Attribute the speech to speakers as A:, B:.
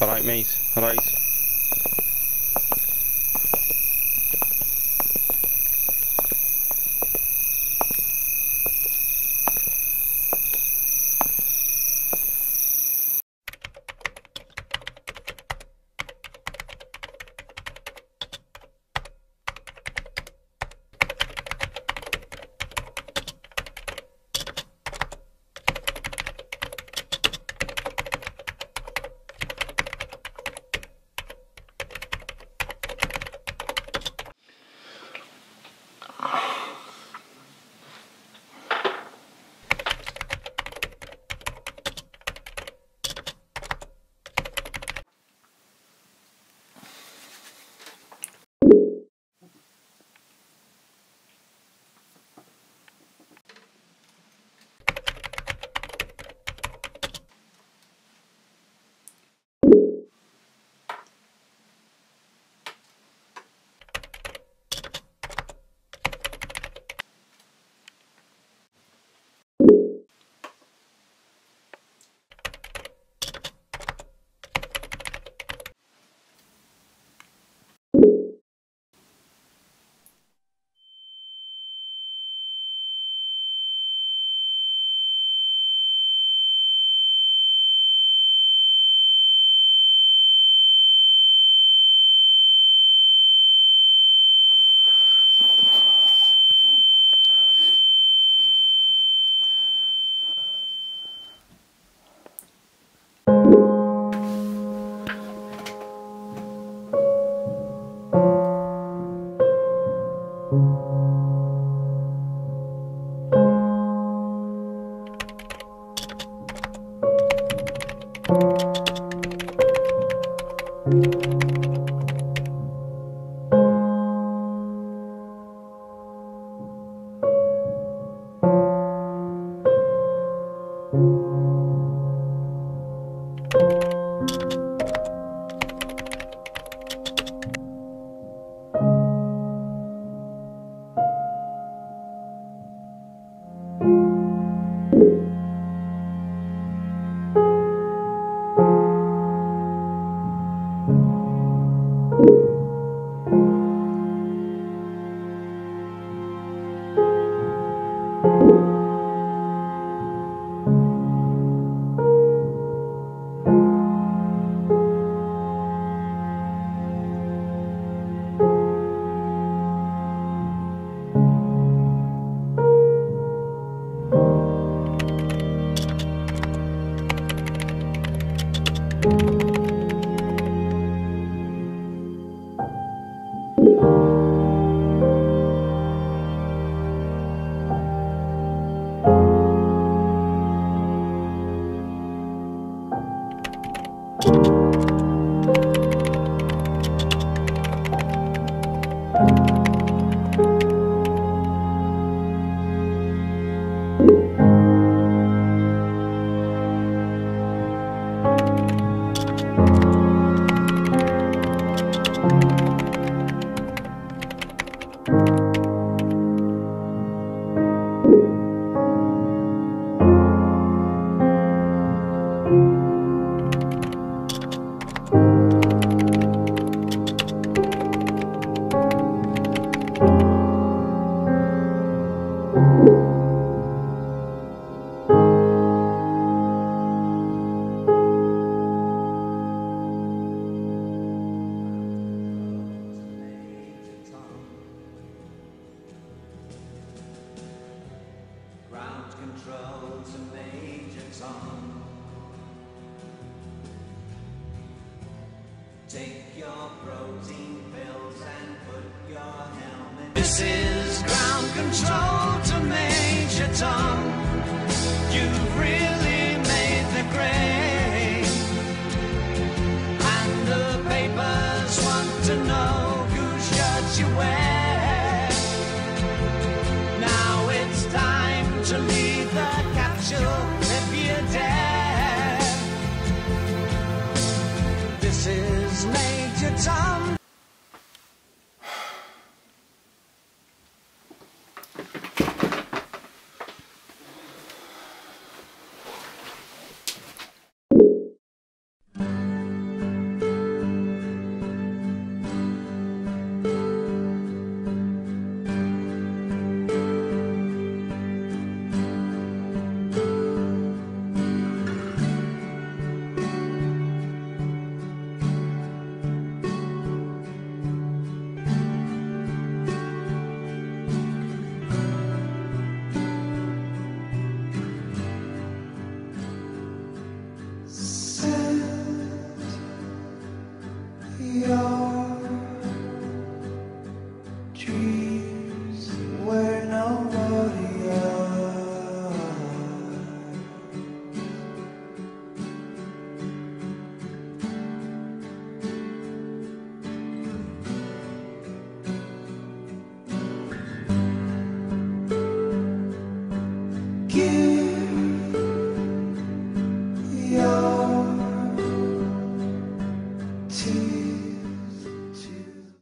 A: Alright, mate. Alright.
B: Ground Tom. Take your protein pills and put your helmet. This is ground control.